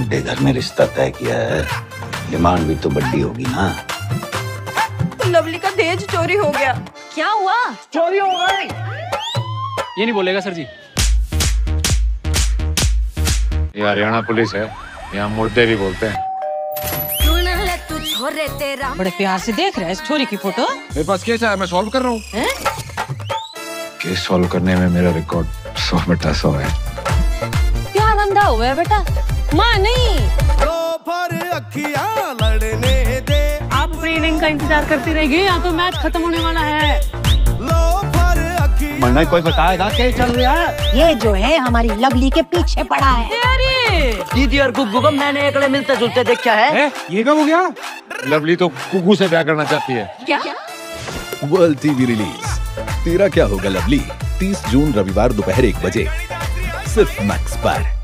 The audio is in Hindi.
बड़े घर में रिश्ता तय किया है। डिमांड भी तो बड्डी होगी ना। लवली का दहेज चोरी हो गया। क्या हुआ? चोरी हो गई। ये नहीं बोलेगा सर जी। ये हरियाणा पुलिस है। यहाँ मुर्दे भी बोलते हैं। तू बड़े प्यार से देख रहा है इस छोरी की फ़ोटो। मेरे पास केस है मैं सॉल्व कर रहा हूँ? केस सॉल्व करने में मेरा रिकॉर्ड सौ बटा सौ है। क्या धंधा हुआ है बेटा? माँ नहीं आप अपनी इनिंग का इंतज़ार करती रहेगी या तो मैच खत्म होने वाला है? मरना कोई बताएगा क्या चल रहा है? ये जो है हमारी लवली के पीछे पड़ा है। दीदी और गुग्गू को मैंने एकड़े मिलते जुलते देखा है। ए, ये कब हो गया? लवली तो कुकू से प्यार करना चाहती है। क्या? वर्ल्ड टीवी रिलीज़ तेरा क्या होगा लवली 30 जून रविवार दोपहर एक बजे। सिर्फ़ मैक्स पर।